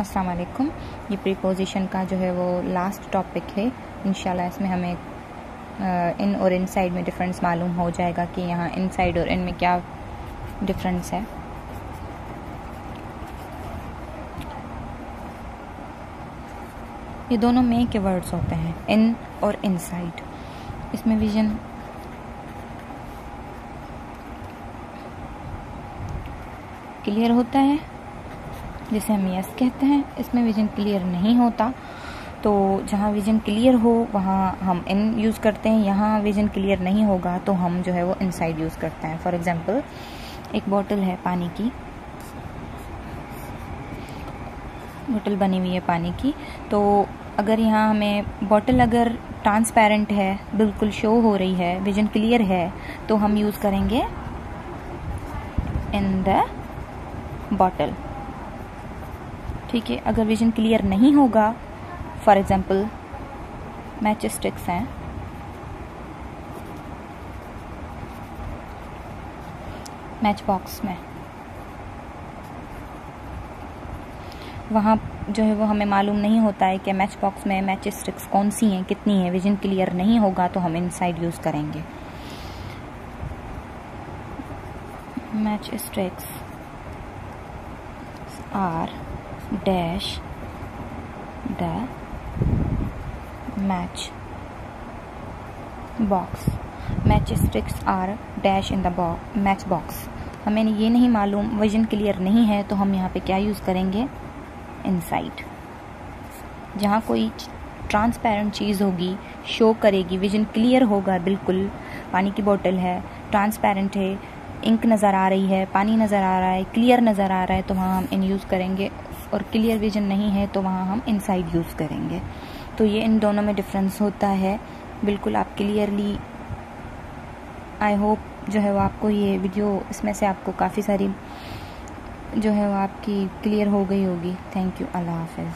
अस्सलाम वालेकुम ये प्रीपोजिशन का जो है वो लास्ट टॉपिक है। इंशाल्लाह इसमें हमें इन और इन साइड में डिफरेंस मालूम हो जाएगा कि यहाँ इन साइड और इन में क्या डिफरेंस है। ये दोनों मे के वर्ड्स होते हैं इन और इन साइड इसमें विजन क्लियर होता है? जिसे हम यस कहते हैं, इसमें विजन क्लियर नहीं होता। तो जहाँ विजन क्लियर हो, वहाँ हम इन यूज़ करते हैं। यहाँ विजन क्लियर नहीं होगा तो हम जो है वो इनसाइड यूज़ करते हैं। फॉर एग्ज़ाम्पल एक बॉटल है पानी की। बोतल बनी हुई है पानी की। तो अगर यहाँ हमें बॉटल अगर ट्रांसपेरेंट है, बिल्कुल शो हो रही है विजन क्लियर है तो हम यूज़ करेंगे इन द बॉटल ठीक है अगर विजन क्लियर नहीं होगा फॉर एग्ज़ाम्पल मैच स्टिक्स हैं। मैच बॉक्स में। वहाँ जो है वो हमें मालूम नहीं होता है कि मैच बॉक्स में मैच स्टिक्स कौन सी हैं, कितनी हैं। विजन क्लियर नहीं होगा तो हम इनसाइड यूज़ करेंगे। Match sticks are dash, the match box. Match sticks are dash in the box match box. हमें ये नहीं मालूम विजन क्लियर नहीं है तो हम यहाँ पे क्या यूज़ करेंगे? इनसाइड जहाँ कोई ट्रांसपेरेंट चीज़ होगी शो करेगी विजन क्लियर होगा, बिल्कुल। पानी की बोतल है ट्रांसपेरेंट है इंक नज़र आ रही है, पानी नज़र आ रहा है क्लियर नज़र आ रहा है तो वहाँ हम इन यूज़ करेंगे और क्लियर विजन नहीं है तो वहाँ हम इनसाइड यूज़ करेंगे। तो ये इन दोनों में डिफरेंस होता है। बिल्कुल आप क्लियरली आई होप जो है वो आपको ये वीडियो इसमें से आपको काफ़ी सारी जो है वो आपकी क्लियर हो गई होगी। थैंक यू अल्लाह हाफिज़।